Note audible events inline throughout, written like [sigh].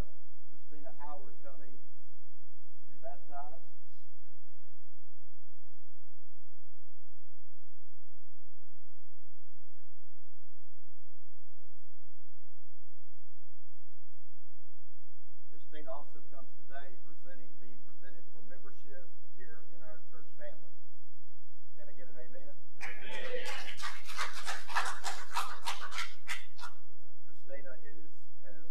have Christina Howard coming to be baptized. Christina also comes today presenting, being presented for membership here in our church family. Can I get an amen? Christina is, has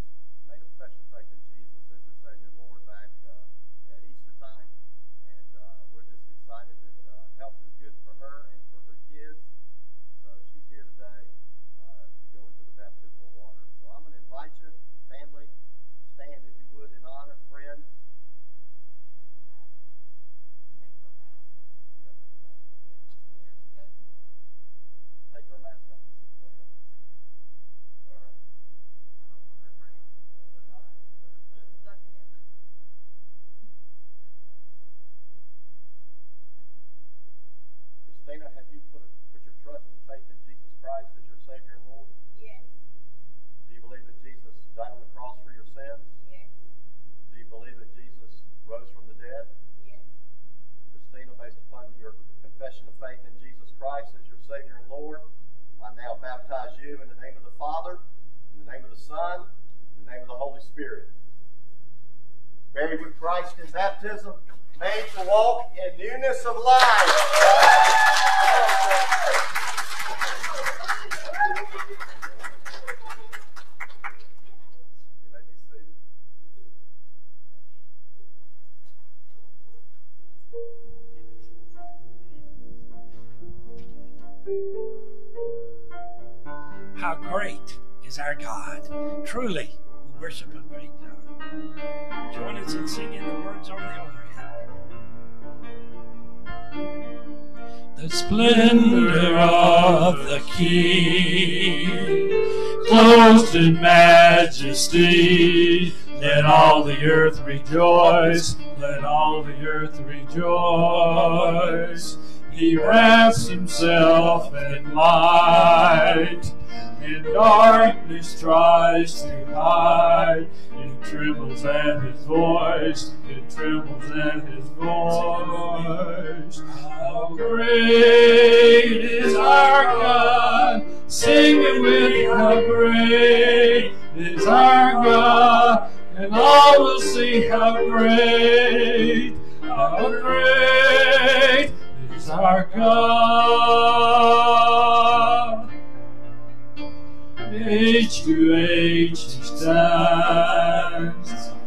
made a profession of faith in Jesus as her Savior and Lord back uh, at Easter time. And uh, we're just excited that uh, health is good for her and for her kids. So she's here today uh, to go into the baptismal water. So I'm going to invite you, family, stand if you would in honor, friends. You gotta take your mask off. Take her mask off. Okay. All right. Christina, have you put, a, put your trust and faith in Jesus Christ as your Savior and Lord? Yes, Do you believe that Jesus died on the cross for your sins? yes, Do you believe that Jesus rose from the dead? yes, Christina, based upon your confession of faith in Jesus Christ as your Savior and Lord, I now baptize you in the name of the Father, in the name of the Son, in the name of the Holy Spirit. Buried with Christ in baptism, made to walk in newness of life. You may be seated. How great is our God. Truly, we worship a great God. Join us in singing the words the. The splendor of the King, clothed in majesty. Let all the earth rejoice. Let all the earth rejoice. He wraps himself in light, and darkness tries to hide. It trembles at his voice, it trembles at his voice. How great is our God! Sing it with how great is our God, and all will see how great, how great is our God. Age to age stands,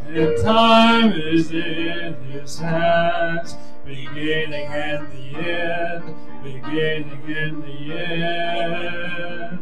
and time is in his hands, beginning and the end, beginning and the end.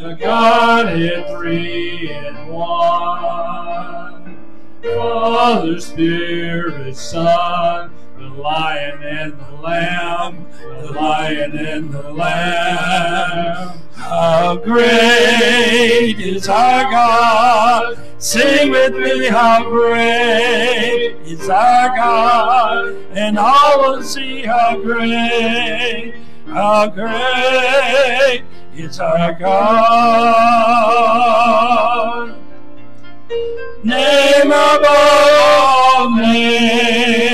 The Godhead three in one. Father, Spirit, Son, the Lion and the Lamb, the Lion and the Lamb. How great is our God! Sing with me, how great is our God! And all will see how great, how great is our God. Name above all names,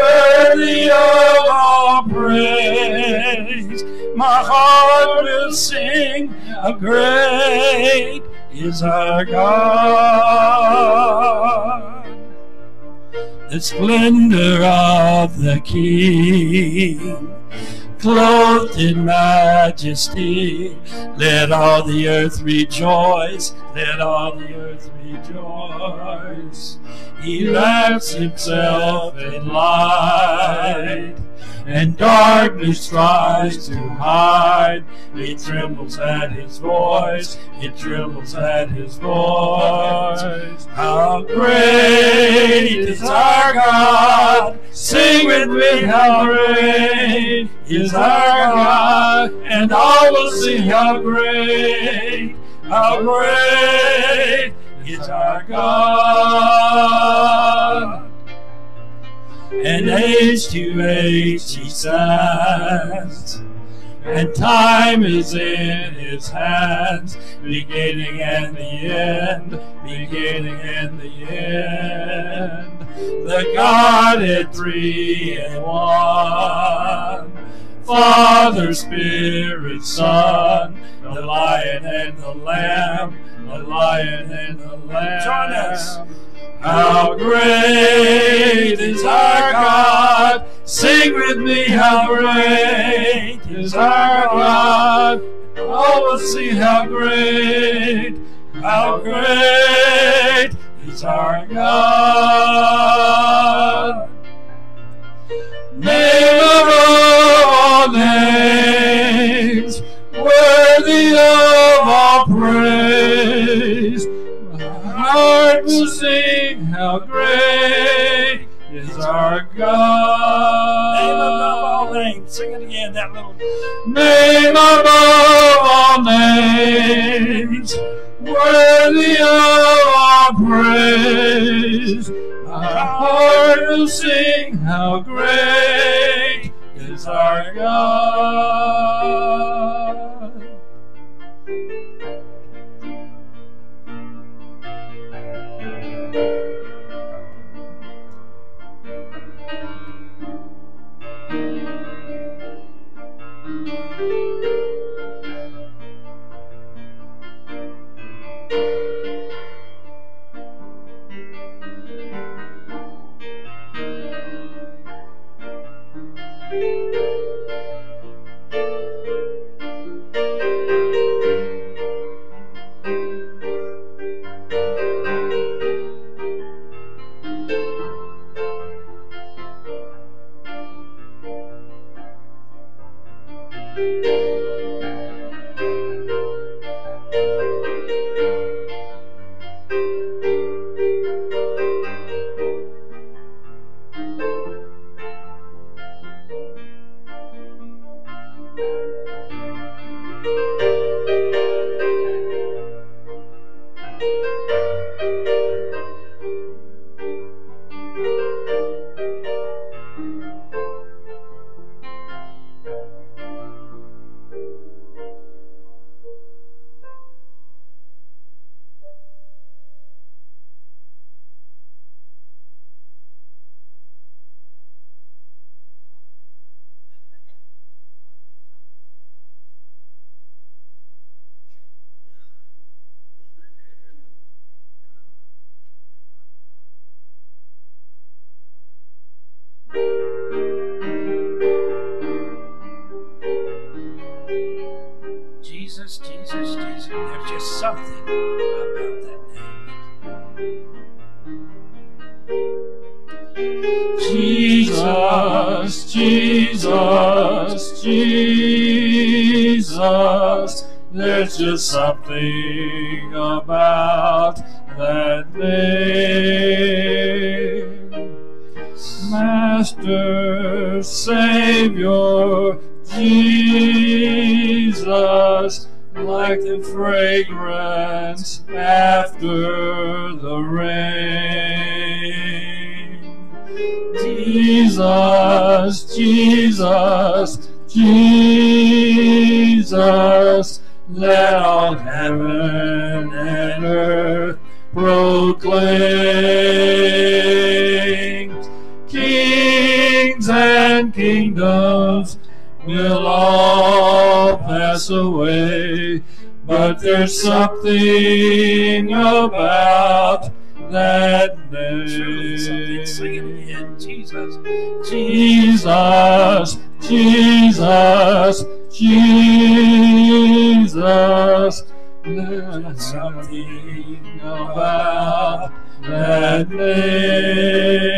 worthy of all praise. My heart will sing, how great is our God. The splendor of the King clothed in majesty. Let all the earth rejoice, let all the earth rejoice. He wraps himself in light, and darkness tries to hide. It trembles at his voice, it trembles at his voice. How great is our God! Sing with me, how great is our God! And all will see how great, how great is our God. And age to age he stands, and time is in his hands, beginning and the end, beginning and the end. The God Godhead three and one. Father, Spirit, Son, the Lion and the Lamb, the Lion and the Lamb. Join us. How great is our God! Sing with me, how great is our God! Oh, all will see how great, how great is our God! Name of all names, worthy of all praise. My heart will sing how great is our God. Name above all names. Sing it again, that little. Name above all names, worthy of all praise. My heart will sing how great is our God. Jesus, Jesus, Jesus. There's just something about that name. Master, Savior, Jesus, like the fragrance after Jesus, Jesus, Jesus, let all heaven and earth proclaim. Kings and kingdoms will all pass away, but there's something about that Something, Jesus. Jesus, Jesus. There's something about that name.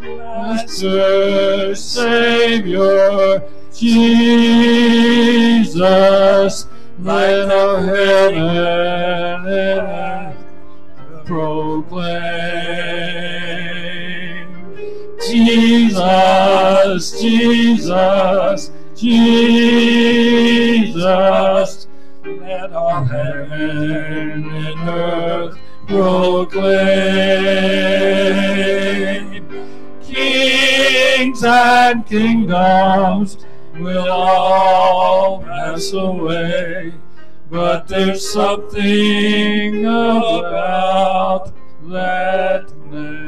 Master, Savior, Jesus, let our heaven proclaim. Jesus, Jesus, Jesus, let our heaven and earth proclaim. Kings and kingdoms will all pass away. But there's something about that name.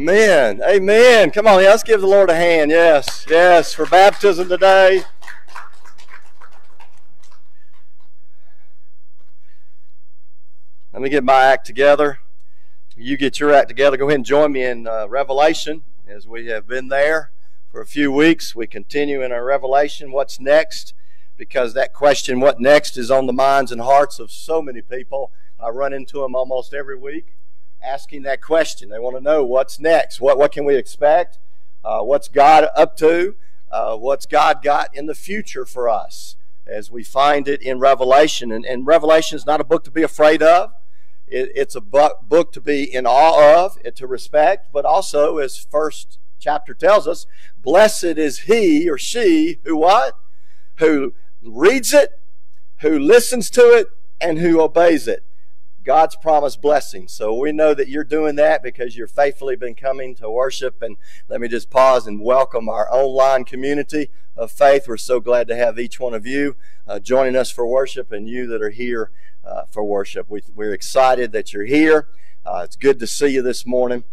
Amen. Amen. Come on, let's give the Lord a hand. Yes, yes, for baptism today. Let me get my act together. You get your act together. Go ahead and join me in uh, Revelation as we have been there for a few weeks. We continue in our Revelation. What's next? Because that question, what next, is on the minds and hearts of so many people. I run into them almost every week asking that question. They want to know what's next. What, what can we expect? Uh, what's God up to? Uh, what's God got in the future for us as we find it in Revelation? And, and Revelation is not a book to be afraid of. It, it's a book, book to be in awe of, to respect, but also, as first chapter tells us, blessed is he or she who what? Who reads it, who listens to it, and who obeys it. God's promised blessing. So we know that you're doing that because you're faithfully been coming to worship. And let me just pause and welcome our online community of faith. We're so glad to have each one of you uh, joining us for worship and you that are here uh, for worship. We, are excited that you're here. Uh, it's good to see you this morning.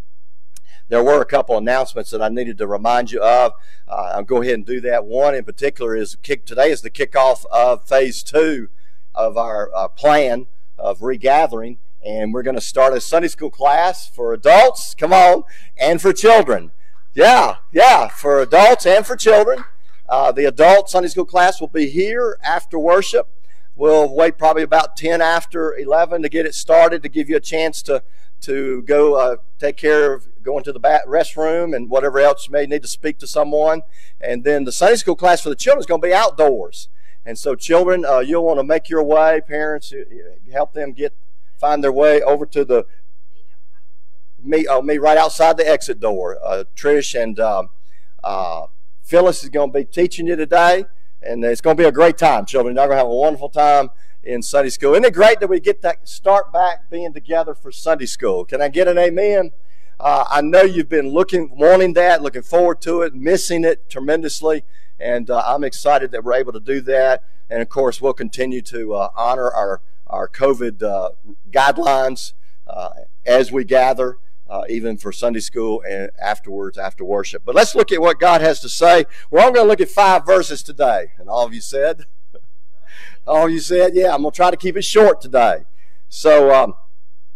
There were a couple announcements that I needed to remind you of. Uh, I'll go ahead and do that. One in particular is kick, today is the kickoff of phase two of our uh, plan of regathering. And we're going to start a Sunday school class for adults, come on, and for children. Yeah, yeah, for adults and for children. Uh, the adult Sunday school class will be here after worship. We'll wait probably about 10 after 11 to get it started to give you a chance to, to go uh, take care of going to the restroom and whatever else you may need to speak to someone. And then the Sunday school class for the children is going to be outdoors. And so, children, uh, you'll want to make your way. Parents, help them get find their way over to the me. Oh, me right outside the exit door. Uh, Trish and um, uh, Phyllis is going to be teaching you today, and it's going to be a great time, children. You're going to have a wonderful time in Sunday school. Isn't it great that we get that start back being together for Sunday school? Can I get an amen? Uh, I know you've been looking, wanting that, looking forward to it, missing it tremendously. And uh, I'm excited that we're able to do that. And of course, we'll continue to uh, honor our, our COVID uh, guidelines uh, as we gather. Uh, even for Sunday school and afterwards after worship. But let's look at what God has to say. We're all going to look at five verses today. And all of you said, [laughs] all of you said, yeah, I'm going to try to keep it short today. So, um,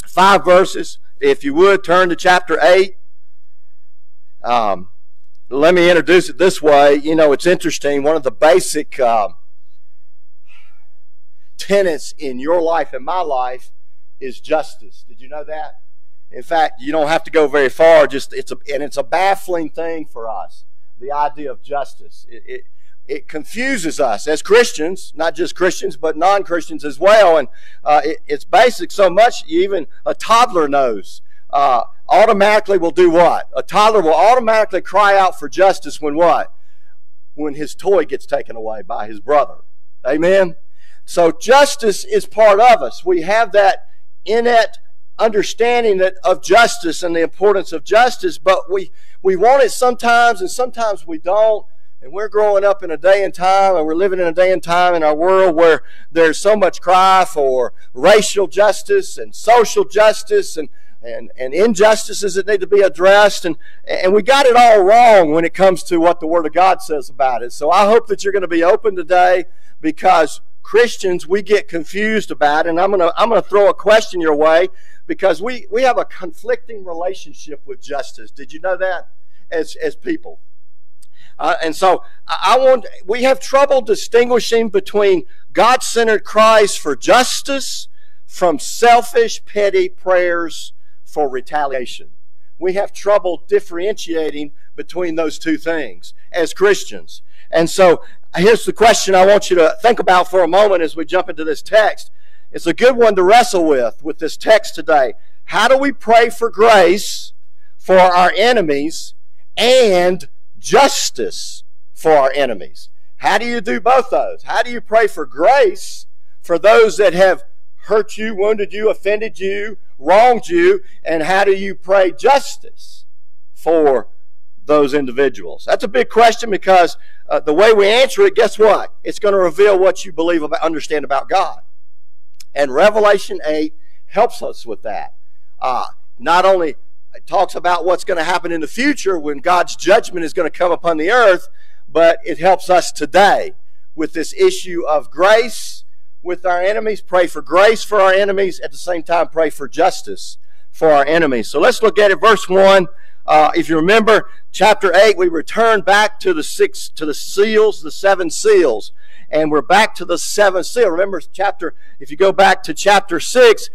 five verses. If you would turn to chapter 8. Um, let me introduce it this way. You know, it's interesting. One of the basic uh, tenets in your life and my life is justice. Did you know that? In fact, you don't have to go very far. Just it's a and it's a baffling thing for us. The idea of justice. It, it, it confuses us as Christians, not just Christians, but non Christians as well. And uh, it, it's basic so much, even a toddler knows uh, automatically will do what? A toddler will automatically cry out for justice when what? When his toy gets taken away by his brother. Amen? So justice is part of us. We have that innate understanding that of justice and the importance of justice, but we, we want it sometimes and sometimes we don't. And we're growing up in a day and time, and we're living in a day and time in our world where there's so much cry for racial justice and social justice and and, and injustices that need to be addressed. And, and we got it all wrong when it comes to what the Word of God says about it. So I hope that you're going to be open today because Christians, we get confused about it. And I'm going to, I'm going to throw a question your way because we, we have a conflicting relationship with justice. Did you know that? As, as people. Uh, and so I want, we have trouble distinguishing between God centered cries for justice from selfish, petty prayers for retaliation. We have trouble differentiating between those two things as Christians. And so here's the question I want you to think about for a moment as we jump into this text. It's a good one to wrestle with, with this text today. How do we pray for grace for our enemies and justice for our enemies? How do you do both those? How do you pray for grace for those that have hurt you, wounded you, offended you, wronged you? And how do you pray justice for those individuals? That's a big question because uh, the way we answer it, guess what? It's going to reveal what you believe about, understand about God. And Revelation 8 helps us with that. Uh, not only it talks about what's going to happen in the future when God's judgment is going to come upon the earth, but it helps us today with this issue of grace with our enemies. Pray for grace for our enemies. At the same time, pray for justice for our enemies. So let's look at it. Verse 1. Uh, if you remember chapter 8, we return back to the six, to the seals, the seven seals. And we're back to the seventh seal. Remember chapter, if you go back to chapter 6,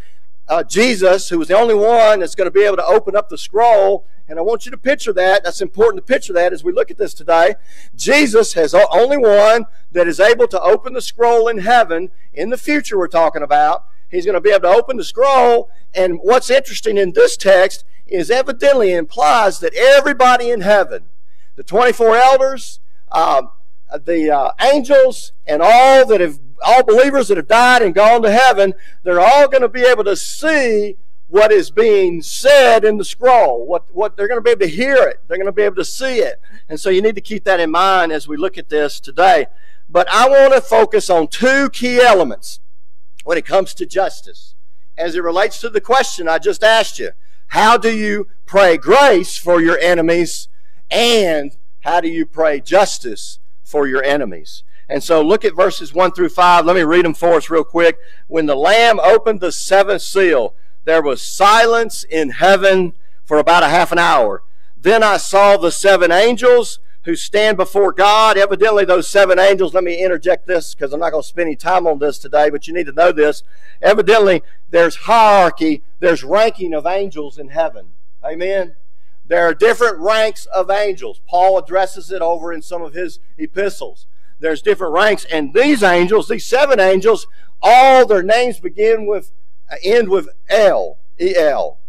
uh, Jesus, who was the only one that's going to be able to open up the scroll. And I want you to picture that. That's important to picture that as we look at this today. Jesus the only one that is able to open the scroll in heaven in the future we're talking about. He's going to be able to open the scroll. And what's interesting in this text is evidently implies that everybody in heaven, the 24 elders, um, the uh, angels, and all that have all believers that have died and gone to heaven, they're all going to be able to see what is being said in the scroll. What, what they're going to be able to hear it. They're going to be able to see it. And so you need to keep that in mind as we look at this today. But I want to focus on two key elements when it comes to justice as it relates to the question I just asked you. How do you pray grace for your enemies? And how do you pray justice for your enemies? And so look at verses 1 through 5. Let me read them for us real quick. When the Lamb opened the seventh seal, there was silence in heaven for about a half an hour. Then I saw the seven angels who stand before God. Evidently, those seven angels, let me interject this because I'm not going to spend any time on this today, but you need to know this. Evidently, there's hierarchy, there's ranking of angels in heaven. Amen. There are different ranks of angels. Paul addresses it over in some of his epistles there's different ranks. And these angels, these seven angels, all their names begin with, end with L, E-L.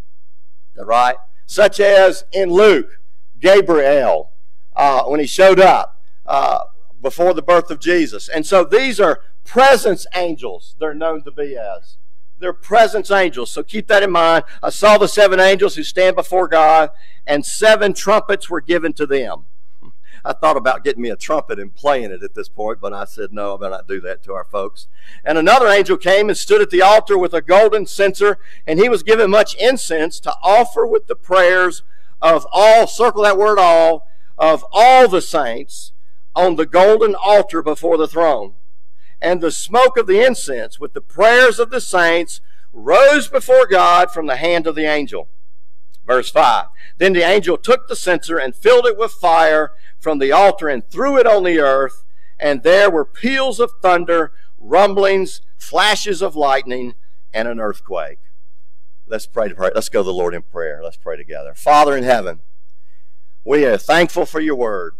Right? Such as in Luke, Gabriel, uh, when he showed up uh, before the birth of Jesus. And so these are presence angels, they're known to be as. They're presence angels. So keep that in mind. I saw the seven angels who stand before God, and seven trumpets were given to them. I thought about getting me a trumpet and playing it at this point, but I said, no, I better not do that to our folks. And another angel came and stood at the altar with a golden censer, and he was given much incense to offer with the prayers of all, circle that word all, of all the saints on the golden altar before the throne. And the smoke of the incense with the prayers of the saints rose before God from the hand of the angel. Verse 5. Then the angel took the censer and filled it with fire from the altar and threw it on the earth, and there were peals of thunder, rumblings, flashes of lightning, and an earthquake. Let's pray to pray. Let's go to the Lord in prayer. Let's pray together. Father in heaven, we are thankful for your word.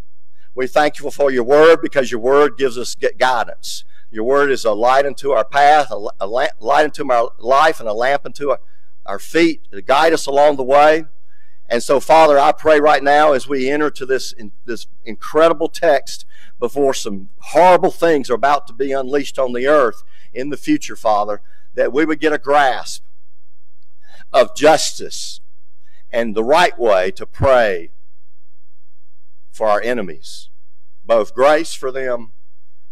We thank you for your word because your word gives us guidance. Your word is a light unto our path, a light unto our life, and a lamp unto our, our feet to guide us along the way. And so, Father, I pray right now as we enter to this, this incredible text before some horrible things are about to be unleashed on the earth in the future, Father, that we would get a grasp of justice and the right way to pray for our enemies. Both grace for them,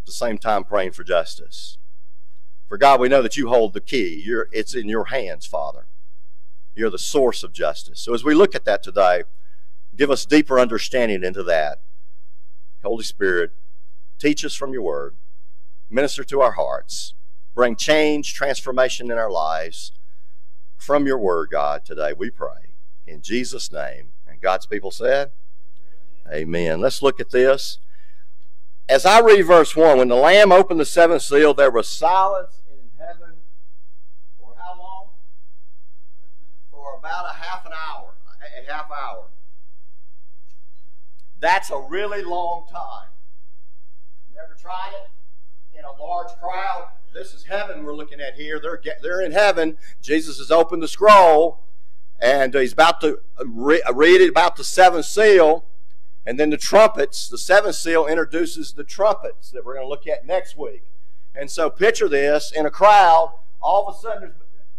at the same time praying for justice. For God, we know that you hold the key. You're, it's in your hands, Father. You're the source of justice. So as we look at that today, give us deeper understanding into that. Holy Spirit, teach us from your word, minister to our hearts, bring change, transformation in our lives from your word, God, today we pray. In Jesus' name. And God's people said, Amen. Let's look at this. As I read verse 1, when the Lamb opened the seventh seal, there was silence about a half an hour, a half hour. That's a really long time. You ever tried it in a large crowd? This is heaven we're looking at here. They're, they're in heaven. Jesus has opened the scroll and he's about to uh, re- uh, read it about the seventh seal. And then the trumpets, the seventh seal introduces the trumpets that we're going to look at next week. And so picture this in a crowd, all of a sudden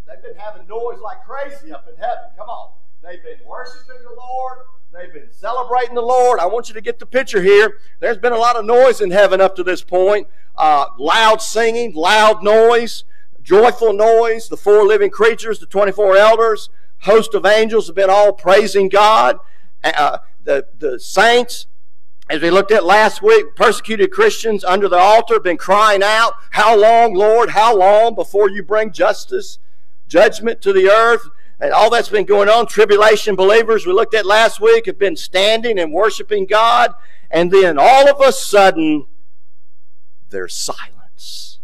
they've been having noise like crazy up in heaven. Come on. They've been worshiping the Lord. They've been celebrating the Lord. I want you to get the picture here. There's been a lot of noise in heaven up to this point. Uh, loud singing, loud noise, joyful noise. The four living creatures, the 24 elders, host of angels have been all praising God. Uh, the, the saints, as we looked at last week, persecuted Christians under the altar have been crying out, How long, Lord? How long before you bring justice, judgment to the earth? And all that's been going on. Tribulation believers we looked at last week have been standing and worshiping God. And then all of a sudden, there's silence.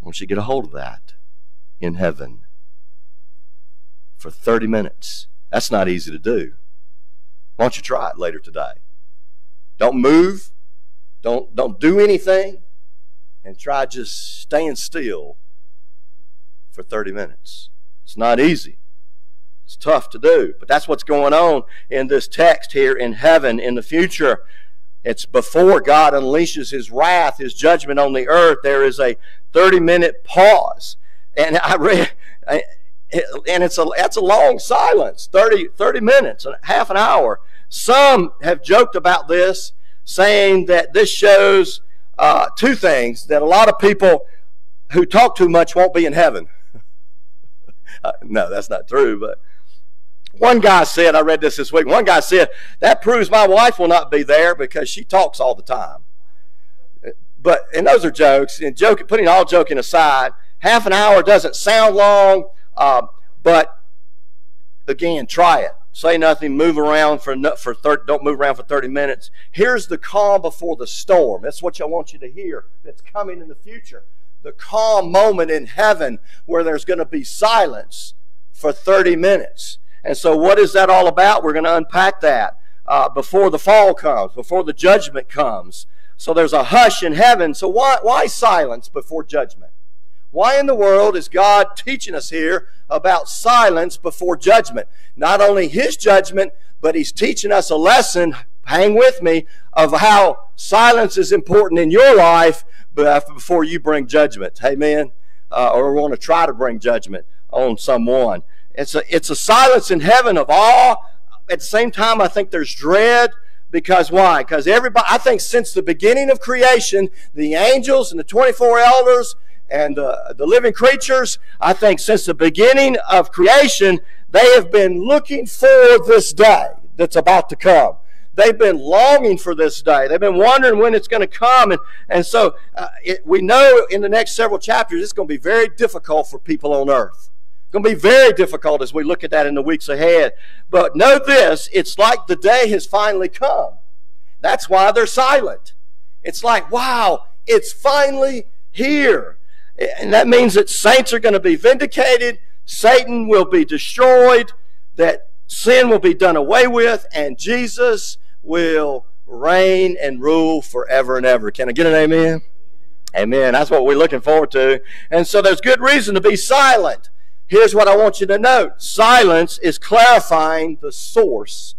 Want you get a hold of that in heaven for 30 minutes. That's not easy to do. Why don't you try it later today? Don't move. Don't, don't do anything. And try just staying still for 30 minutes. It's not easy. It's tough to do. But that's what's going on in this text here in heaven in the future. It's before God unleashes his wrath, his judgment on the earth. There is a 30 minute pause. And I read, and it's a, that's a long silence 30, 30 minutes, half an hour. Some have joked about this, saying that this shows uh, two things that a lot of people who talk too much won't be in heaven. [laughs] uh, no, that's not true, but one guy said, I read this this week, one guy said, that proves my wife will not be there because she talks all the time. But, and those are jokes, and joke, putting all joking aside, half an hour doesn't sound long, uh, but again, try it say nothing, move around for for 30, don't move around for 30 minutes. Here's the calm before the storm. That's what I want you to hear. That's coming in the future. The calm moment in heaven where there's going to be silence for 30 minutes. And so, what is that all about? We're going to unpack that uh, before the fall comes, before the judgment comes. So there's a hush in heaven. So why why silence before judgment? Why in the world is God teaching us here about silence before judgment? Not only His judgment, but He's teaching us a lesson, hang with me, of how silence is important in your life before you bring judgment. Amen? Uh, or want to try to bring judgment on someone. It's a, it's a silence in heaven of awe. At the same time, I think there's dread. Because why? Because everybody, I think since the beginning of creation, the angels and the 24 elders and uh, the living creatures, I think since the beginning of creation, they have been looking for this day that's about to come. They've been longing for this day. They've been wondering when it's going to come. And, and so uh, it, we know in the next several chapters it's going to be very difficult for people on earth. It's going to be very difficult as we look at that in the weeks ahead. But know this it's like the day has finally come. That's why they're silent. It's like, wow, it's finally here. And that means that saints are going to be vindicated, Satan will be destroyed, that sin will be done away with, and Jesus will reign and rule forever and ever. Can I get an amen? Amen. That's what we're looking forward to. And so there's good reason to be silent. Here's what I want you to note silence is clarifying the source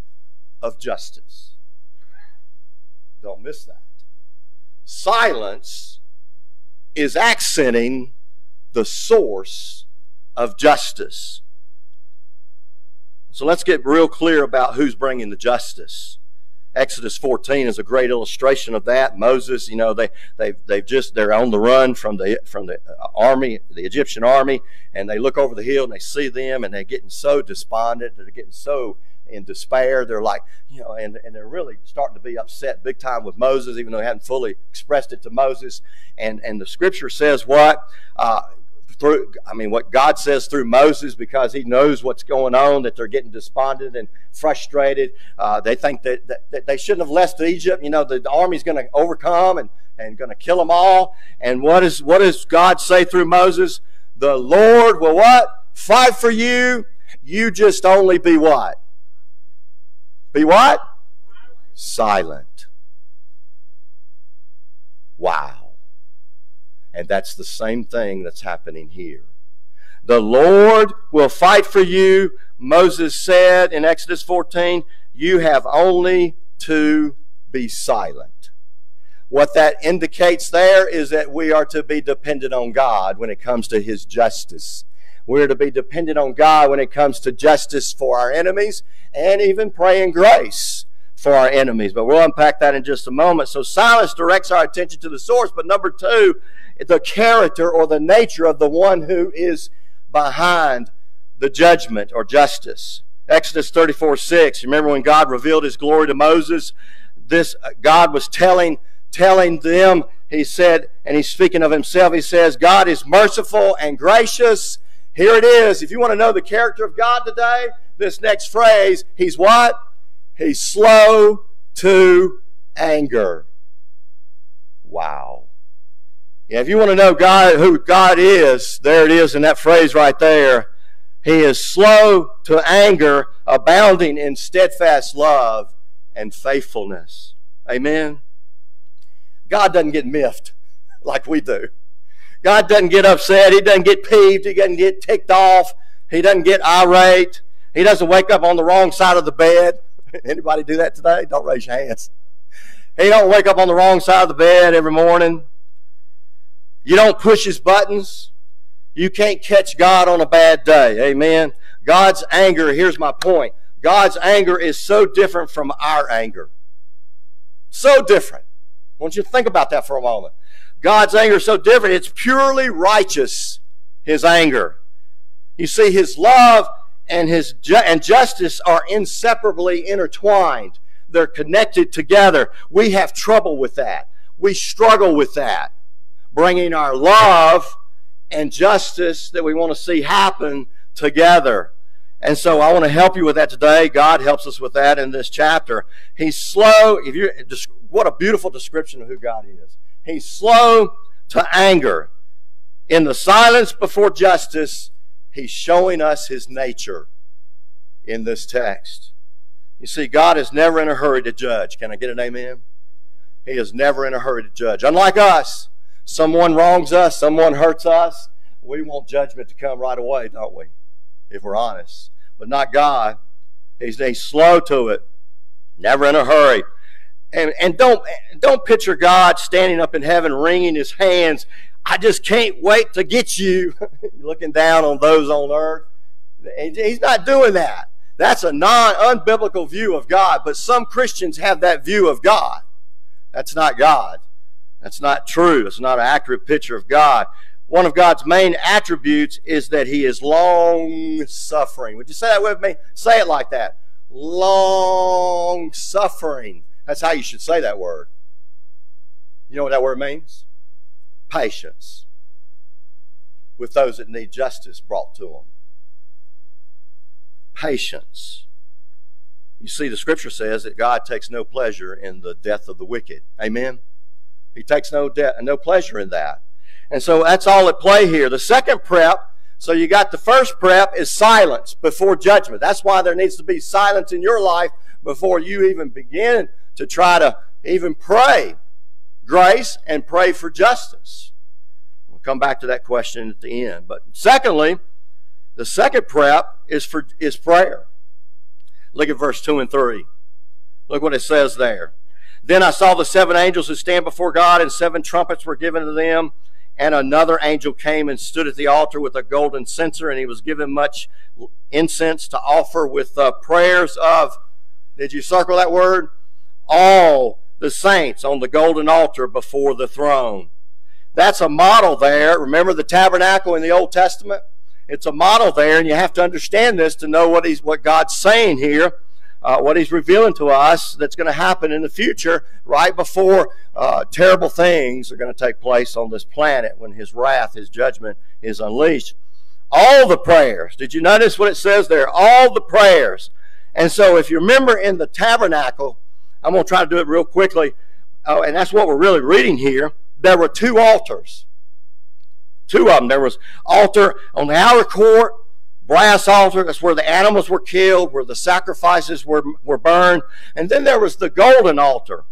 of justice. Don't miss that. Silence is accenting the source of justice. So let's get real clear about who's bringing the justice. Exodus 14 is a great illustration of that. Moses, you know, they they've they've just they're on the run from the from the army, the Egyptian army, and they look over the hill and they see them and they're getting so despondent, they're getting so in despair. They're like, you know, and, and they're really starting to be upset big time with Moses, even though they hadn't fully expressed it to Moses. And and the scripture says what? Uh, through, I mean, what God says through Moses, because He knows what's going on, that they're getting despondent and frustrated. Uh, they think that, that, that, they shouldn't have left Egypt. You know, the, the army's going to overcome and, and going to kill them all. And what, is, what does God say through Moses? The Lord will what? Fight for you. You just only be what? Be what? Silent. Wow. And that's the same thing that's happening here. The Lord will fight for you. Moses said in Exodus 14, you have only to be silent. What that indicates there is that we are to be dependent on God when it comes to His justice. We're to be dependent on God when it comes to justice for our enemies and even praying grace for our enemies. But we'll unpack that in just a moment. So silence directs our attention to the source. But number two, the character or the nature of the one who is behind the judgment or justice. Exodus 34 6. Remember when God revealed his glory to Moses? This uh, God was telling telling them, he said, and he's speaking of himself, he says, God is merciful and gracious. Here it is. If you want to know the character of God today, this next phrase, he's what? He's slow to anger. Wow. Yeah, if you want to know God who God is, there it is in that phrase right there. He is slow to anger, abounding in steadfast love and faithfulness. Amen. God doesn't get miffed [laughs] like we do. God doesn't get upset. He doesn't get peeved. He doesn't get ticked off. He doesn't get irate. He doesn't wake up on the wrong side of the bed. [laughs] Anybody do that today? Don't raise your hands. He don't wake up on the wrong side of the bed every morning. You don't push his buttons. You can't catch God on a bad day. Amen. God's anger, here's my point. God's anger is so different from our anger. So different. I want you to think about that for a moment. God's anger is so different. It's purely righteous, his anger. You see, his love and his ju- and justice are inseparably intertwined. They're connected together. We have trouble with that. We struggle with that. Bringing our love and justice that we want to see happen together. And so I want to help you with that today. God helps us with that in this chapter. He's slow. If you what a beautiful description of who God is. He's slow to anger. In the silence before justice, he's showing us his nature in this text. You see, God is never in a hurry to judge. Can I get an amen? He is never in a hurry to judge. Unlike us, someone wrongs us, someone hurts us, we want judgment to come right away, don't we? If we're honest. But not God. He's, he's slow to it, never in a hurry. And, and don't, don't picture God standing up in heaven wringing his hands. I just can't wait to get you. [laughs] Looking down on those on earth. He's not doing that. That's a non unbiblical view of God, but some Christians have that view of God. That's not God. That's not true. It's not an accurate picture of God. One of God's main attributes is that He is long suffering. Would you say that with me? Say it like that. Long suffering. That's how you should say that word. You know what that word means? Patience with those that need justice brought to them. Patience. You see, the scripture says that God takes no pleasure in the death of the wicked. Amen? He takes no, debt and no pleasure in that. And so that's all at play here. The second prep, so you got the first prep is silence before judgment. That's why there needs to be silence in your life before you even begin to try to even pray grace and pray for justice. We'll come back to that question at the end. But secondly, the second prep is for is prayer. Look at verse 2 and 3. Look what it says there. Then I saw the seven angels who stand before God, and seven trumpets were given to them. And another angel came and stood at the altar with a golden censer, and he was given much incense to offer with uh, prayers of, did you circle that word? All the saints on the golden altar before the throne. That's a model there. Remember the tabernacle in the Old Testament? It's a model there, and you have to understand this to know what he's what God's saying here uh, what he's revealing to us that's going to happen in the future right before uh, terrible things are going to take place on this planet when his wrath, his judgment is unleashed. All the prayers. Did you notice what it says there? All the prayers. And so if you remember in the tabernacle, I'm going to try to do it real quickly, uh, and that's what we're really reading here. There were two altars. Two of them. There was altar on the outer court brass altar. That's where the animals were killed, where the sacrifices were, were burned. And then there was the golden altar,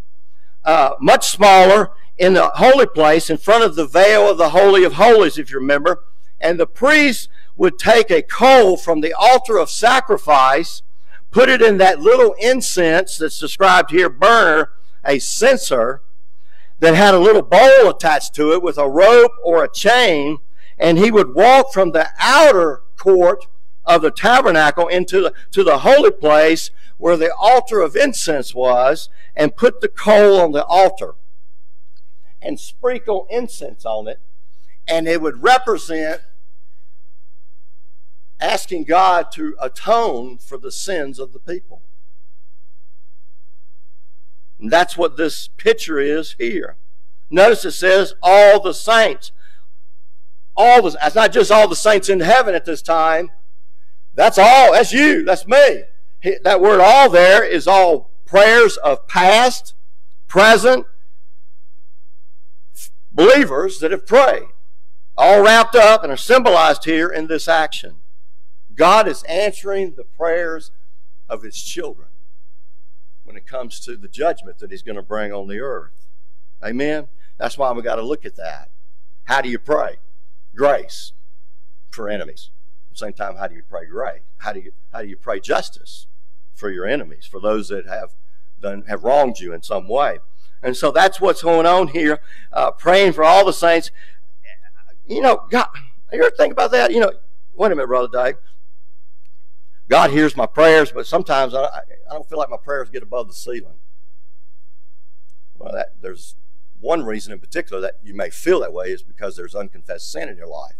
uh, much smaller in the holy place in front of the veil of the Holy of Holies, if you remember. And the priest would take a coal from the altar of sacrifice, put it in that little incense that's described here, burner, a censer that had a little bowl attached to it with a rope or a chain, and he would walk from the outer court of the tabernacle into the, to the holy place where the altar of incense was and put the coal on the altar and sprinkle incense on it and it would represent asking God to atone for the sins of the people. And that's what this picture is here. Notice it says all the saints. All the, that's not just all the saints in heaven at this time. That's all. That's you. That's me. That word all there is all prayers of past, present believers that have prayed. All wrapped up and are symbolized here in this action. God is answering the prayers of his children when it comes to the judgment that he's going to bring on the earth. Amen? That's why we got to look at that. How do you pray? Grace for enemies. At the same time, how do you pray grace? How do you how do you pray justice for your enemies, for those that have done have wronged you in some way? And so that's what's going on here. Uh, praying for all the saints. You know, God, you ever think about that? You know, wait a minute, brother Dave. God hears my prayers, but sometimes I, I don't feel like my prayers get above the ceiling. Well, that, there's one reason in particular that you may feel that way is because there's unconfessed sin in your life.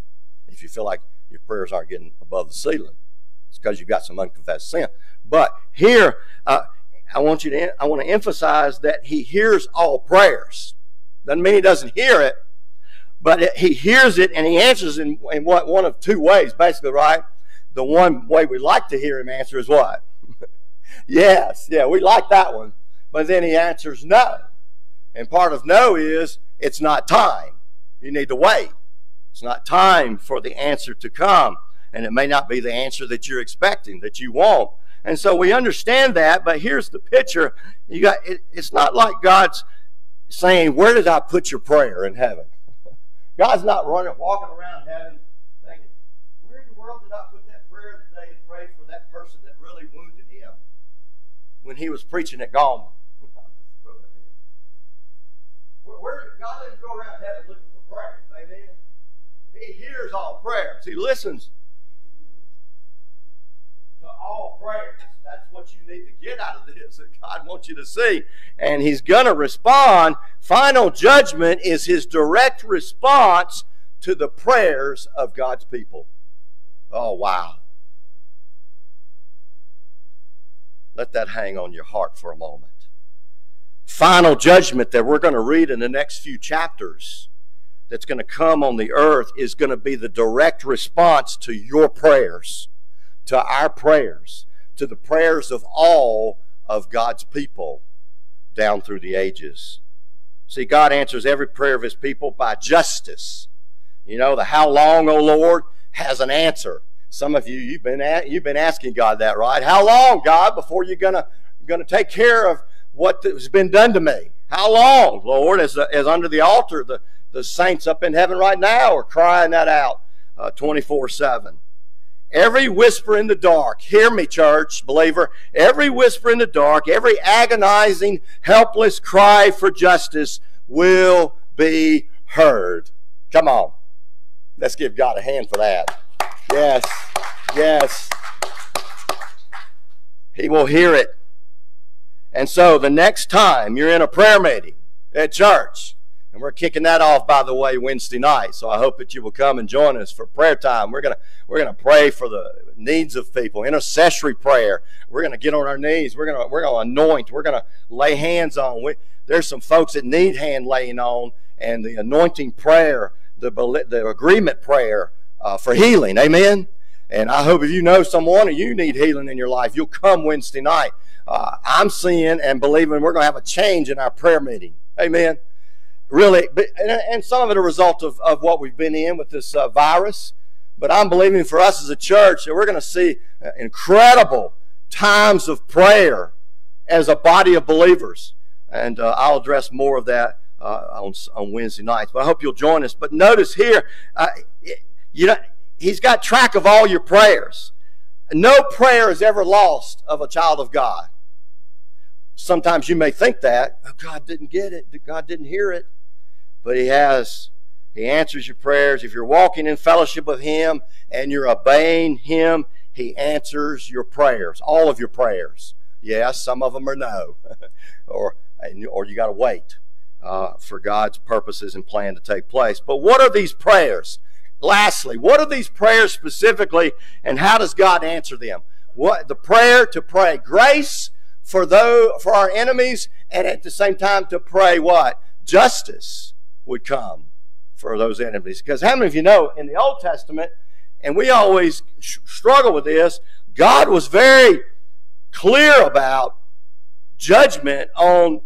If you feel like your prayers aren't getting above the ceiling, it's because you've got some unconfessed sin. But here, uh, I want you to I want to emphasize that He hears all prayers. Doesn't mean He doesn't hear it, but He hears it and He answers in, in what one of two ways, basically, right? the one way we like to hear him answer is what? [laughs] yes, yeah, we like that one. But then he answers no. And part of no is it's not time. You need to wait. It's not time for the answer to come. And it may not be the answer that you're expecting, that you want. And so we understand that, but here's the picture. You got it, it's not like God's saying, Where did I put your prayer in heaven? God's not running, walking around heaven thinking, Where in the world did I put that prayer that they prayed for that person that really wounded him when he was preaching at Gallman. Where, God doesn't go around heaven looking for prayers. Amen. He hears all prayers. He listens to all prayers. That's what you need to get out of this that God wants you to see. And He's going to respond. Final judgment is His direct response to the prayers of God's people. Oh, wow. Let that hang on your heart for a moment. Final judgment that we're going to read in the next few chapters that's going to come on the earth is going to be the direct response to your prayers, to our prayers, to the prayers of all of God's people down through the ages. See, God answers every prayer of his people by justice. You know, the how long, O Lord, has an answer. Some of you, you've been, you've been asking God that, right? How long, God, before you're going to going to take care of what has been done to me? How long, Lord, as, as under the altar, the, the saints up in heaven right now are crying that out uh, 24 uh, 7. Every whisper in the dark, hear me, church, believer, every whisper in the dark, every agonizing, helpless cry for justice will be heard. Come on. Let's give God a hand for that. Yes, yes. He will hear it. And so the next time you're in a prayer meeting at church, and we're kicking that off, by the way, Wednesday night. So I hope that you will come and join us for prayer time. We're gonna we're gonna pray for the needs of people, intercessory prayer. We're gonna get on our knees. We're gonna we're gonna anoint. We're gonna lay hands on. We, there's some folks that need hand laying on, and the anointing prayer, the the agreement prayer uh, for healing. Amen. And I hope if you know someone or you need healing in your life, you'll come Wednesday night. Uh, I'm seeing and believing we're going to have a change in our prayer meeting. Amen. Really, and some of it a result of, of what we've been in with this uh, virus. But I'm believing for us as a church that we're going to see uh, incredible times of prayer as a body of believers. And uh, I'll address more of that uh, on, on Wednesday nights. But I hope you'll join us. But notice here, uh, you know, he's got track of all your prayers. No prayer is ever lost of a child of God. Sometimes you may think that, oh, God didn't get it, God didn't hear it, but He has. He answers your prayers. If you're walking in fellowship with Him and you're obeying Him, He answers your prayers, all of your prayers. Yes, some of them are no, [laughs] or or you got to wait uh, for God's purposes and plan to take place. But what are these prayers? Lastly, what are these prayers specifically, and how does God answer them? What the prayer to pray grace for those for our enemies, and at the same time to pray what justice would come for those enemies. Because how many of you know in the Old Testament, and we always struggle with this, God was very clear about judgment on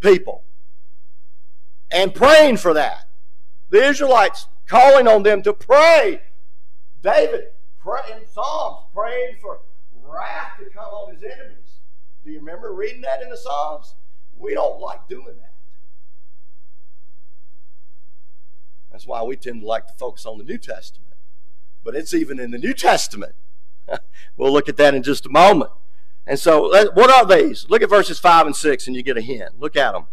people and praying for that. The Israelites calling on them to pray. David pray in Psalms praying for wrath to come on his enemies. Do you remember reading that in the Psalms? We don't like doing that. That's why we tend to like to focus on the New Testament. But it's even in the New Testament. [laughs] we'll look at that in just a moment. And so, what are these? Look at verses 5 and 6 and you get a hint. Look at them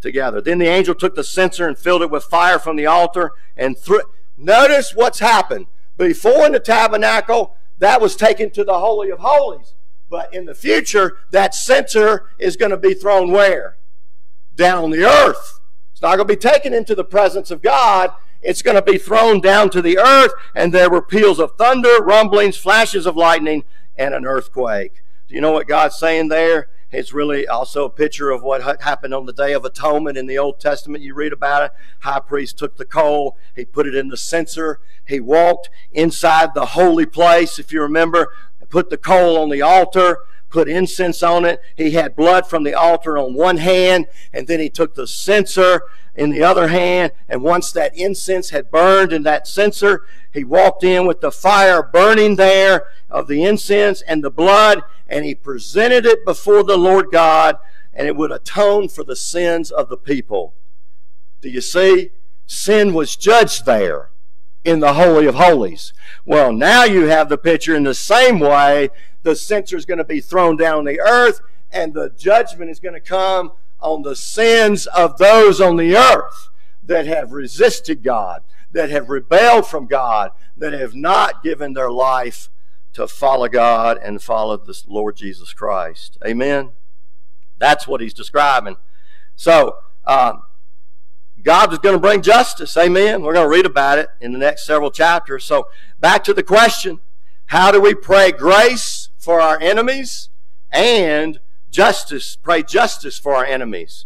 together. Then the angel took the censer and filled it with fire from the altar and threw. Notice what's happened. Before in the tabernacle, that was taken to the Holy of Holies. But in the future, that censer is going to be thrown where? Down the earth. It's not going to be taken into the presence of God. It's going to be thrown down to the earth, and there were peals of thunder, rumblings, flashes of lightning, and an earthquake. Do you know what God's saying there? It's really also a picture of what happened on the Day of Atonement in the Old Testament. You read about it. High priest took the coal, he put it in the censer, he walked inside the holy place. If you remember, put the coal on the altar, put incense on it. He had blood from the altar on one hand, and then he took the censer in the other hand. And once that incense had burned in that censer, he walked in with the fire burning there of the incense and the blood, and he presented it before the Lord God, and it would atone for the sins of the people. Do you see? Sin was judged there in the Holy of Holies. Well, now you have the picture in the same way. The censer is going to be thrown down the earth, and the judgment is going to come on the sins of those on the earth that have resisted God, that have rebelled from God, that have not given their life to follow God and follow the Lord Jesus Christ. Amen. That's what he's describing. So, um, God is going to bring justice. Amen. We're going to read about it in the next several chapters. So, back to the question how do we pray grace for our enemies and justice? Pray justice for our enemies.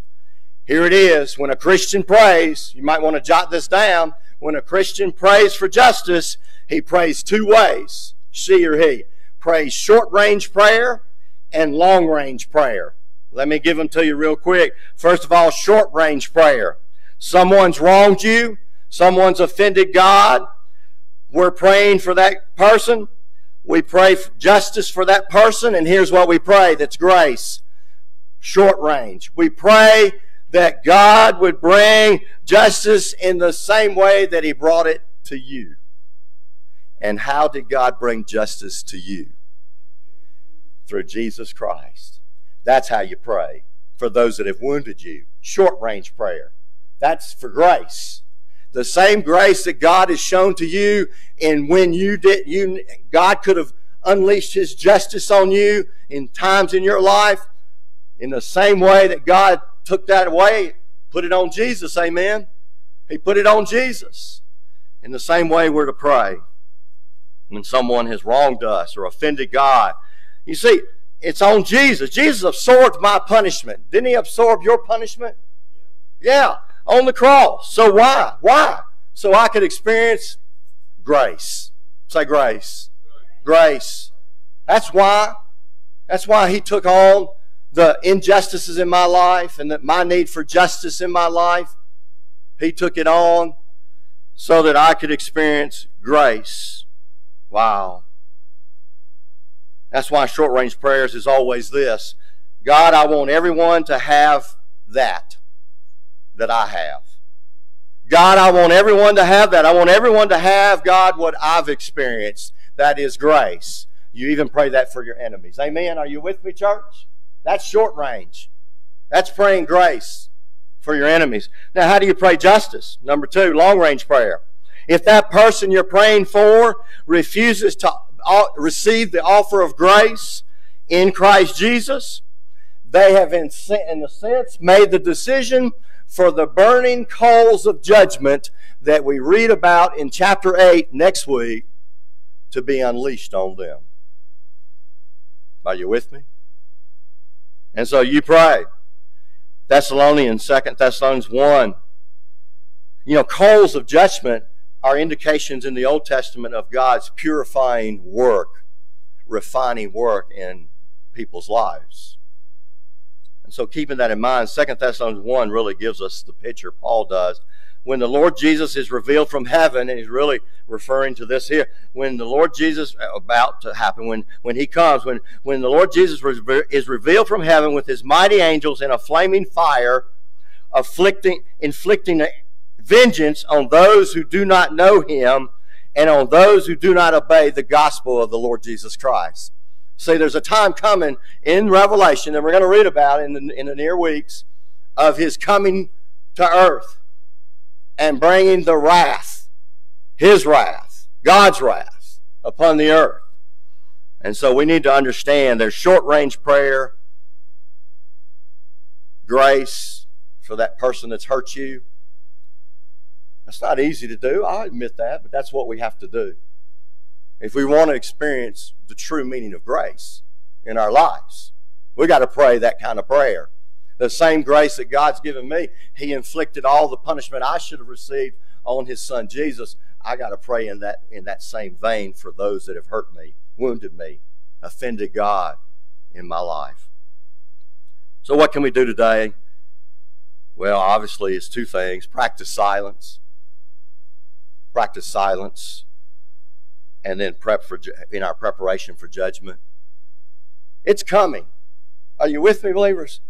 Here it is. When a Christian prays, you might want to jot this down. When a Christian prays for justice, he prays two ways she or he. Prays short range prayer and long range prayer. Let me give them to you real quick. First of all, short range prayer. Someone's wronged you. Someone's offended God. We're praying for that person. We pray justice for that person. And here's what we pray that's grace. Short range. We pray that God would bring justice in the same way that He brought it to you. And how did God bring justice to you? Through Jesus Christ. That's how you pray for those that have wounded you. Short range prayer. That's for grace. The same grace that God has shown to you and when you did you God could have unleashed his justice on you in times in your life in the same way that God took that away, put it on Jesus, amen. He put it on Jesus. In the same way we're to pray when someone has wronged us or offended God. You see, it's on Jesus. Jesus absorbed my punishment. Didn't he absorb your punishment? Yeah, on the cross. So why? Why? So I could experience grace. Say grace. Grace. That's why. That's why he took on the injustices in my life and that my need for justice in my life. He took it on so that I could experience grace. Wow. That's why short range prayers is always this God, I want everyone to have that that I have. God, I want everyone to have that. I want everyone to have, God, what I've experienced. That is grace. You even pray that for your enemies. Amen. Are you with me, church? That's short range. That's praying grace for your enemies. Now, how do you pray justice? Number two, long range prayer. If that person you're praying for refuses to uh, receive the offer of grace in Christ Jesus, they have, in, in a sense, made the decision for the burning coals of judgment that we read about in chapter 8 next week to be unleashed on them. Are you with me? And so you pray. Thessalonians, 2 Thessalonians 1. You know, coals of judgment are indications in the Old Testament of God's purifying work, refining work in people's lives. So keeping that in mind, 2 Thessalonians 1 really gives us the picture, Paul does. When the Lord Jesus is revealed from heaven, and he's really referring to this here, when the Lord Jesus, uh, about to happen, when, when he comes, when, when the Lord Jesus is revealed from heaven with his mighty angels in a flaming fire, afflicting, inflicting vengeance on those who do not know him and on those who do not obey the gospel of the Lord Jesus Christ. See, there's a time coming in Revelation that we're going to read about in the, in the near weeks of his coming to earth and bringing the wrath, his wrath, God's wrath upon the earth. And so we need to understand there's short range prayer, grace for that person that's hurt you, that's not easy to do. I admit that, but that's what we have to do. If we want to experience the true meaning of grace in our lives, we got to pray that kind of prayer. The same grace that God's given me, He inflicted all the punishment I should have received on His Son Jesus. I got to pray in that in that same vein for those that have hurt me, wounded me, offended God in my life. So, what can we do today? Well, obviously, it's two things practice silence practice silence, and then prep for in our preparation for judgment. It's coming. Are you with me, believers?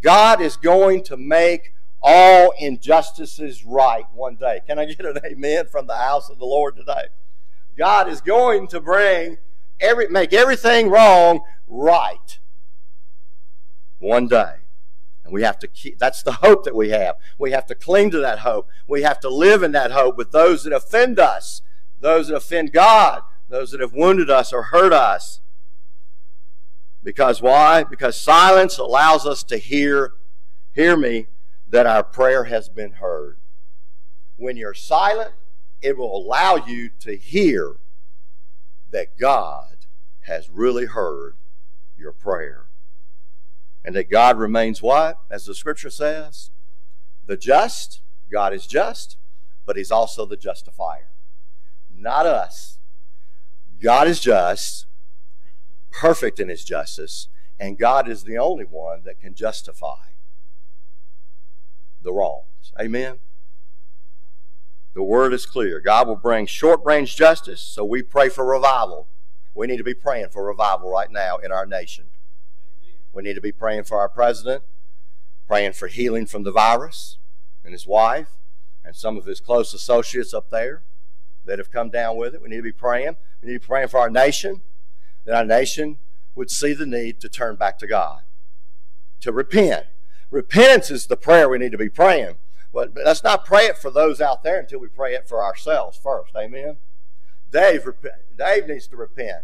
God is going to make all injustices right one day. Can I get an amen from the house of the Lord today? God is going to bring every make everything wrong right one day. And we have to keep, that's the hope that we have. We have to cling to that hope. We have to live in that hope with those that offend us, those that offend God, those that have wounded us or hurt us. Because why? Because silence allows us to hear, hear me, that our prayer has been heard. When you're silent, it will allow you to hear that God has really heard your prayer and that God remains what? As the scripture says, the just. God is just, but He's also the justifier. Not us. God is just, perfect in His justice, and God is the only one that can justify the wrongs. Amen. The word is clear. God will bring short range justice, so we pray for revival. We need to be praying for revival right now in our nation. We need to be praying for our president, praying for healing from the virus and his wife and some of his close associates up there that have come down with it. We need to be praying. We need to be praying for our nation, that our nation would see the need to turn back to God, to repent. Repentance is the prayer we need to be praying. But let's not pray it for those out there until we pray it for ourselves first. Amen. Dave, Dave needs to repent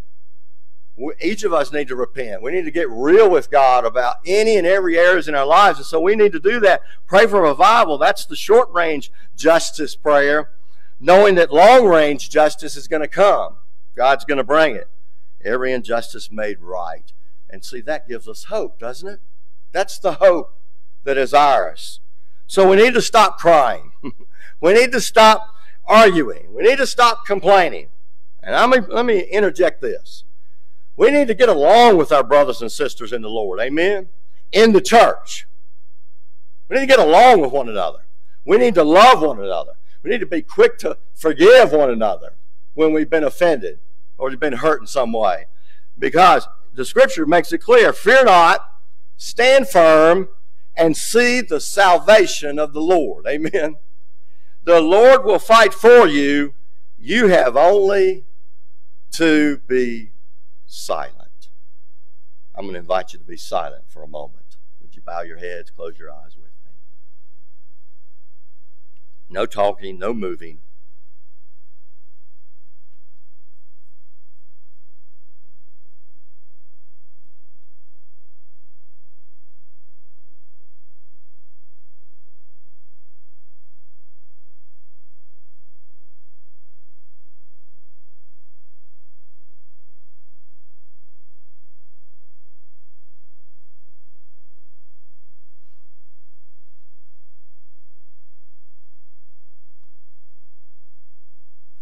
each of us need to repent. We need to get real with God about any and every areas in our lives. And so we need to do that. Pray for revival. That's the short range justice prayer, knowing that long range justice is going to come. God's going to bring it. Every injustice made right. And see, that gives us hope, doesn't it? That's the hope that is ours. So we need to stop crying. [laughs] we need to stop arguing. We need to stop complaining. And me, let me interject this. We need to get along with our brothers and sisters in the Lord. Amen. In the church. We need to get along with one another. We need to love one another. We need to be quick to forgive one another when we've been offended or been hurt in some way. Because the scripture makes it clear fear not, stand firm, and see the salvation of the Lord. [laughs] Amen. The Lord will fight for you. You have only to be silent. I'm going to invite you to be silent for a moment. Would you bow your heads, close your eyes? No talking, no moving.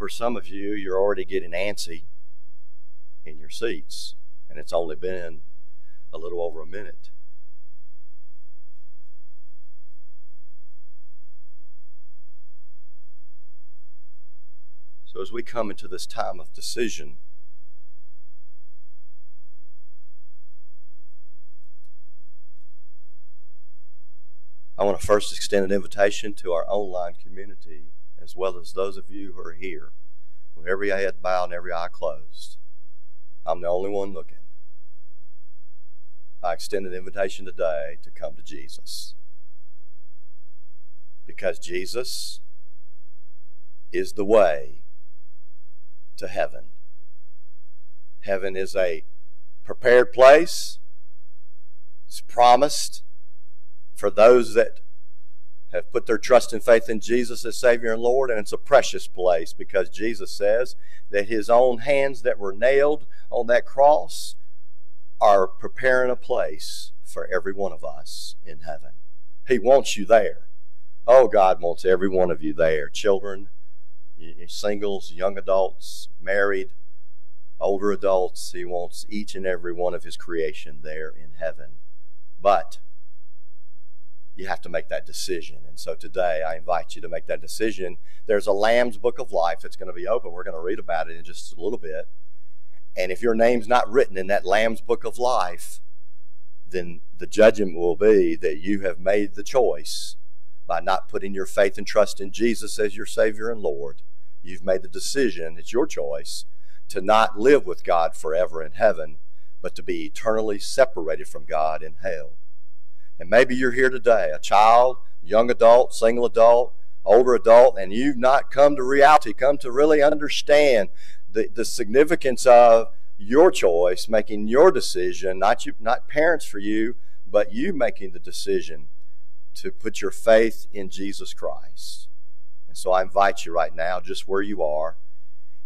For some of you, you're already getting antsy in your seats, and it's only been a little over a minute. So, as we come into this time of decision, I want to first extend an invitation to our online community as well as those of you who are here, with every head bowed and every eye closed. I'm the only one looking. I extend an invitation today to come to Jesus. Because Jesus is the way to heaven. Heaven is a prepared place. It's promised for those that have put their trust and faith in Jesus as Savior and Lord, and it's a precious place because Jesus says that His own hands that were nailed on that cross are preparing a place for every one of us in heaven. He wants you there. Oh, God wants every one of you there. Children, singles, young adults, married, older adults. He wants each and every one of His creation there in heaven. But you have to make that decision. And so today I invite you to make that decision. There's a Lamb's Book of Life that's going to be open. We're going to read about it in just a little bit. And if your name's not written in that Lamb's Book of Life, then the judgment will be that you have made the choice by not putting your faith and trust in Jesus as your Savior and Lord. You've made the decision, it's your choice, to not live with God forever in heaven, but to be eternally separated from God in hell. And maybe you're here today, a child, young adult, single adult, older adult, and you've not come to reality, come to really understand the, the significance of your choice, making your decision, not you, not parents for you, but you making the decision to put your faith in Jesus Christ. And so I invite you right now, just where you are,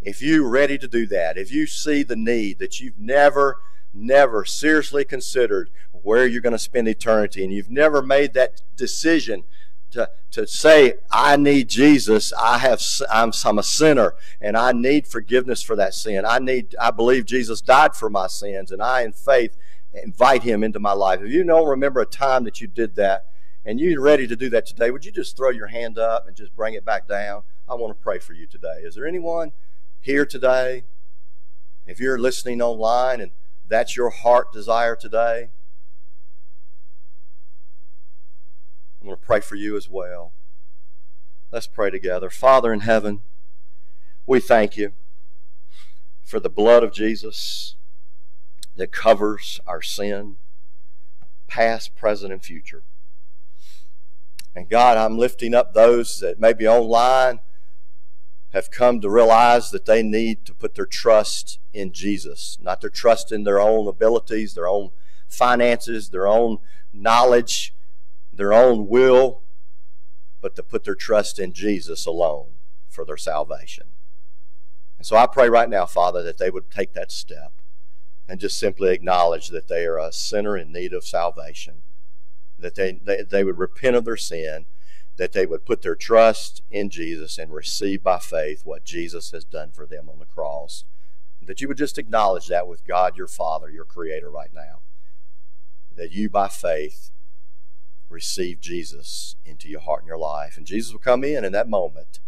if you're ready to do that, if you see the need that you've never, never seriously considered where you're going to spend eternity and you've never made that decision to, to say, I need Jesus. I have, I'm, I'm a sinner and I need forgiveness for that sin. I need, I believe Jesus died for my sins and I, in faith, invite him into my life. If you don't remember a time that you did that and you're ready to do that today, would you just throw your hand up and just bring it back down? I want to pray for you today. Is there anyone here today? If you're listening online and that's your heart desire today, I'm going to pray for you as well. Let's pray together. Father in heaven, we thank you for the blood of Jesus that covers our sin, past, present, and future. And God, I'm lifting up those that may be online have come to realize that they need to put their trust in Jesus, not their trust in their own abilities, their own finances, their own knowledge, their own will, but to put their trust in Jesus alone for their salvation. And so I pray right now, Father, that they would take that step and just simply acknowledge that they are a sinner in need of salvation, that they, they, they would repent of their sin, that they would put their trust in Jesus and receive by faith what Jesus has done for them on the cross. That you would just acknowledge that with God, your Father, your Creator, right now. That you, by faith, receive Jesus into your heart and your life. And Jesus will come in in that moment.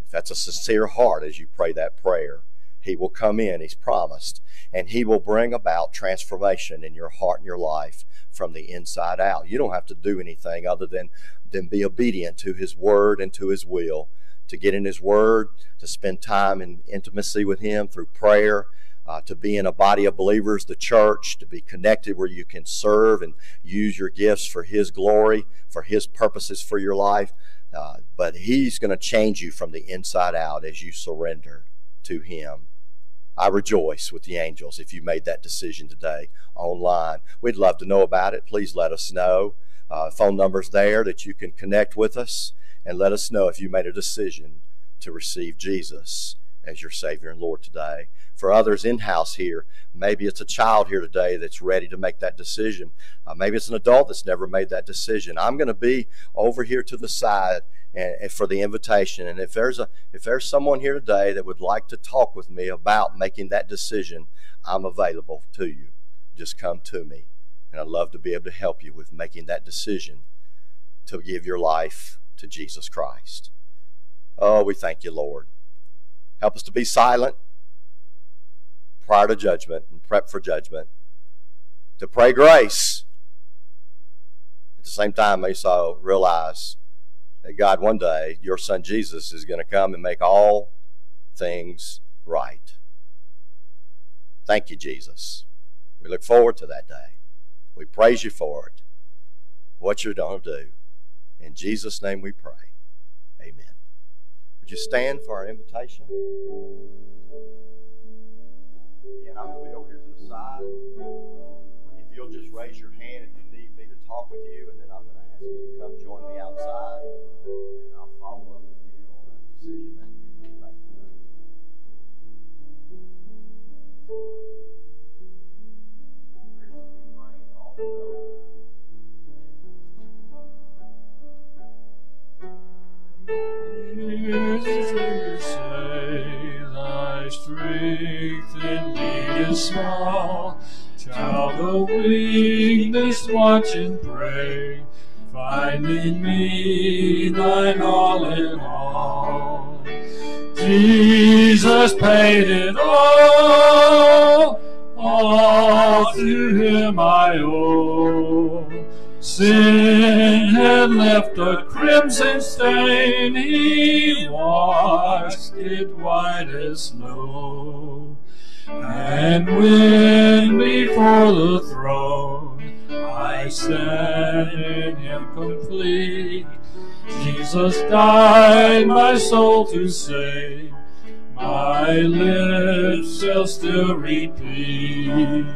If that's a sincere heart as you pray that prayer, He will come in, He's promised, and He will bring about transformation in your heart and your life from the inside out. You don't have to do anything other than, than be obedient to His Word and to His will, to get in His Word, to spend time in intimacy with Him through prayer, uh, to be in a body of believers, the church, to be connected where you can serve and use your gifts for His glory, for His purposes for your life. Uh, but He's going to change you from the inside out as you surrender to Him. I rejoice with the angels if you made that decision today online. We'd love to know about it. Please let us know. Uh, phone numbers there that you can connect with us and let us know if you made a decision to receive Jesus as your Savior and Lord today. For others in house here, maybe it's a child here today that's ready to make that decision. Uh, maybe it's an adult that's never made that decision. I'm going to be over here to the side and, and for the invitation. And if there's a if there's someone here today that would like to talk with me about making that decision, I'm available to you. Just come to me. And I'd love to be able to help you with making that decision to give your life to Jesus Christ. Oh, we thank you, Lord. Help us to be silent prior to judgment and prep for judgment. To pray grace. At the same time, may so realize that God, one day, your son Jesus is going to come and make all things right. Thank you, Jesus. We look forward to that day. We praise you for it, what you're going to do. In Jesus' name we pray. Amen. Would you stand for our invitation? Again, I'm going to be over here to the side. If you'll just raise your hand if you need me to talk with you, and then I'm going to ask you to come join me outside, say thy strength indeed is small. Child of weakness, watch and pray. Find in me thine all in all. Jesus paid it all. All to him I owe. Sin had left a crimson stain, he washed it white as snow. And when before the throne I stand in him complete, Jesus died my soul to save. My lips shall still repeat.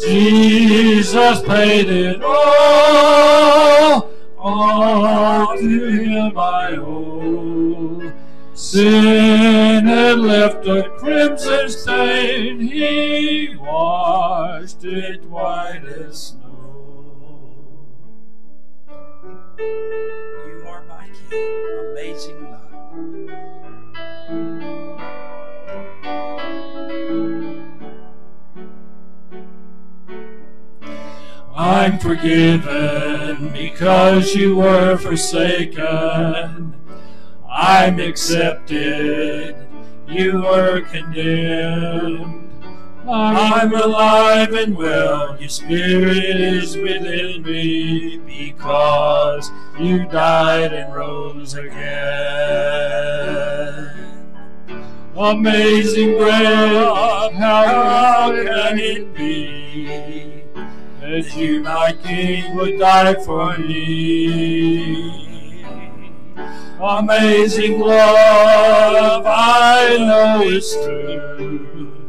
Jesus paid it all, all to him I owe. Sin had left a crimson stain, he washed it white as snow. You are my King, amazing I'm forgiven because you were forsaken. I'm accepted, you were condemned. I'm alive and well, your spirit is within me because you died and rose again. Amazing grace, how can it be? that you, my King, would die for me. Amazing love, I know it's true.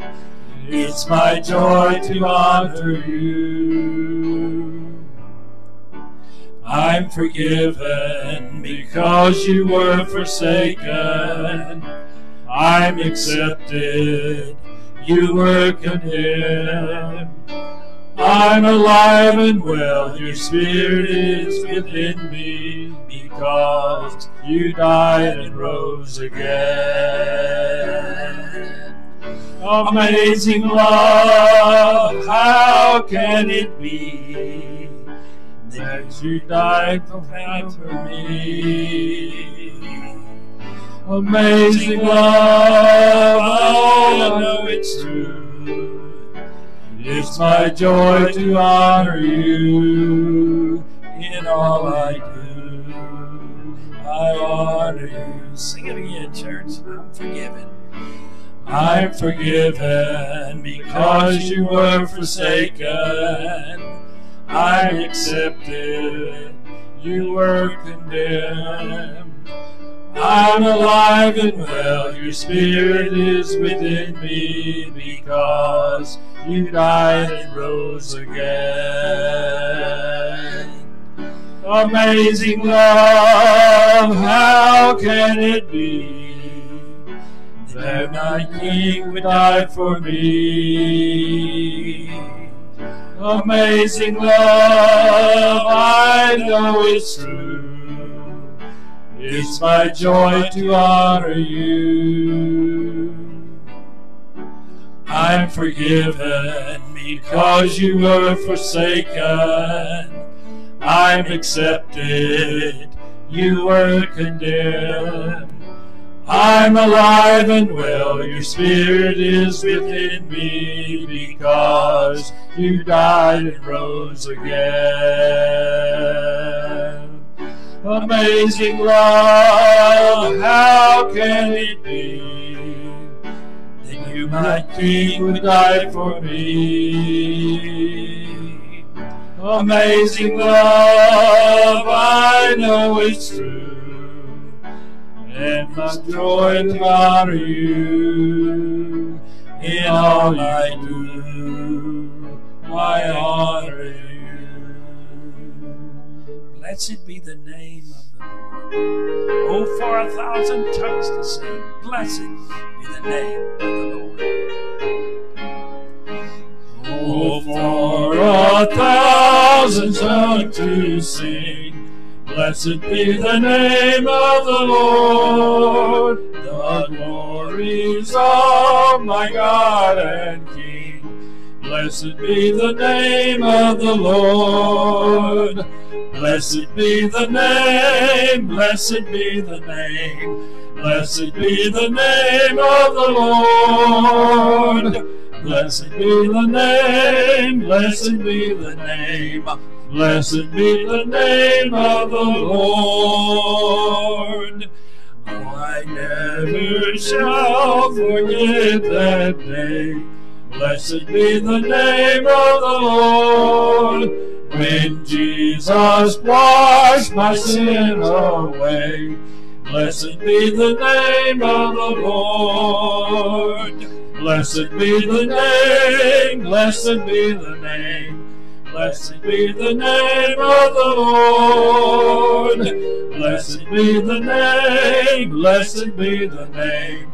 It's my joy to honor you. I'm forgiven because you were forsaken. I'm accepted, you were condemned. I'm alive and well, your spirit is within me, because you died and rose again. Amazing love, how can it be that you died for me? Amazing love, I know it's true. It's my joy to honor you in all I do. I honor you. Sing it again, church. I'm forgiven. I'm forgiven because you were forsaken. I'm accepted, you were condemned. I'm alive and well, your spirit is within me because you died and rose again. Amazing love, how can it be that my King would die for me? Amazing love, I know it's true. It's my joy to honor you. I'm forgiven because you were forsaken. I'm accepted, you were condemned. I'm alive and well, your spirit is within me because you died and rose again. Amazing love, how can it be that you, my King, would die for me? Amazing love, I know it's true, and my joy to honor you in all I do. I honor Blessed be the name of the Lord. Oh, for a thousand tongues to sing, blessed be the name of the Lord. Oh, for a thousand tongues to sing, blessed be the name of the Lord. The glories of my God and King. Blessed be the name of the Lord. Blessed be the name, blessed be the name, blessed be the name of the Lord. Blessed be the name, blessed be the name, blessed be the name of the Lord. I never shall forget that day. Blessed be the name of the Lord. When Jesus washed my sin away. Blessed be the name of the Lord. Blessed be the name, blessed be the name, blessed be the name of the Lord. Blessed be the name, blessed be the name,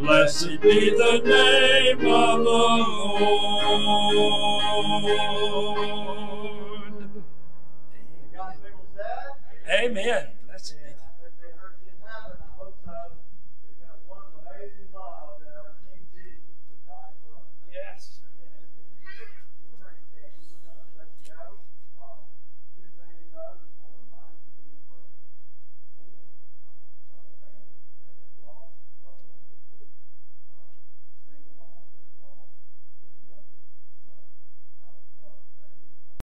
blessed be the name of the Lord. Amen.